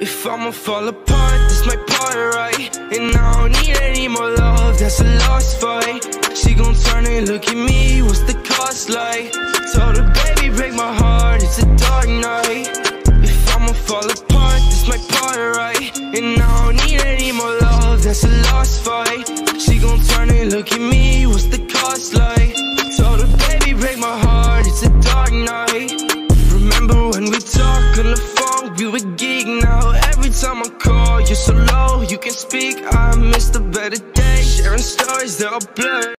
If I'ma fall apart, this my part, right? And I don't need any more love, that's a lost fight She gon' turn and look at me, what's the cost like? Told her, baby, break my heart, it's a dark night If I'ma fall apart, this my part, right? And I don't need any more love, that's a lost fight She gon' turn and look at me, what's the time I call, you're so low, you can speak. I miss the better days, sharing stories, they're all blurred